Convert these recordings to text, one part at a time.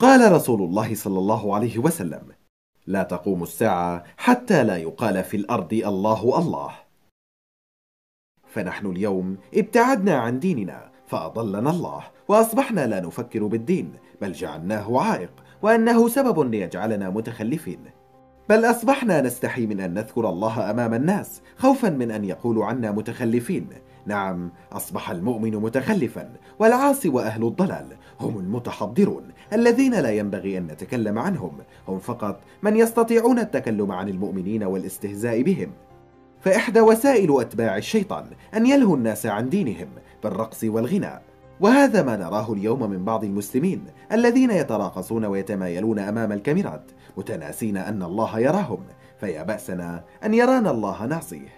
قال رسول الله صلى الله عليه وسلم لا تقوم الساعة حتى لا يقال في الأرض الله الله. فنحن اليوم ابتعدنا عن ديننا فأضلنا الله وأصبحنا لا نفكر بالدين بل جعلناه عائق وأنه سبب ليجعلنا متخلفين. بل أصبحنا نستحي من أن نذكر الله أمام الناس خوفا من أن يقولوا عنا متخلفين. نعم أصبح المؤمن متخلفا والعاصي وأهل الضلال هم المتحضرون. الذين لا ينبغي أن نتكلم عنهم هم فقط من يستطيعون التكلم عن المؤمنين والاستهزاء بهم. فإحدى وسائل أتباع الشيطان أن يلهوا الناس عن دينهم بالرقص والغناء. وهذا ما نراه اليوم من بعض المسلمين الذين يتراقصون ويتمايلون أمام الكاميرات متناسين أن الله يراهم فيا بأسنا أن يرانا الله نعصيه.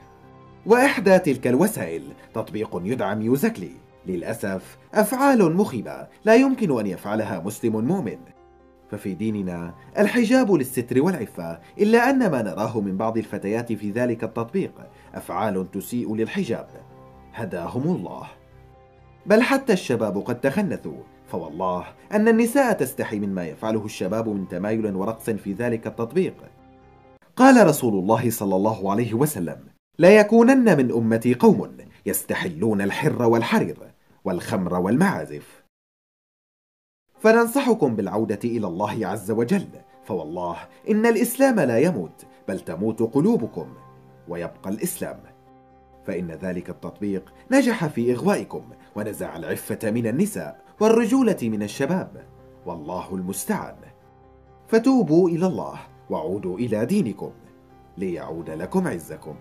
وإحدى تلك الوسائل تطبيق يدعى ميوزكلي للأسف أفعال مخيبة لا يمكن أن يفعلها مسلم مؤمن. ففي ديننا الحجاب للستر والعفة إلا أن ما نراه من بعض الفتيات في ذلك التطبيق أفعال تسيء للحجاب. هداهم الله. بل حتى الشباب قد تخنثوا فوالله أن النساء تستحي مما يفعله الشباب من تمايل ورقص في ذلك التطبيق. قال رسول الله صلى الله عليه وسلم لا يكونن من أمتي قوم يستحلون الحر والحرير والخمر والمعازف. فننصحكم بالعودة إلى الله عز وجل فوالله إن الإسلام لا يموت بل تموت قلوبكم ويبقى الإسلام فإن ذلك التطبيق نجح في إغوائكم ونزع العفة من النساء والرجولة من الشباب. والله المستعان. فتوبوا إلى الله وعودوا إلى دينكم. ليعود لكم عزكم.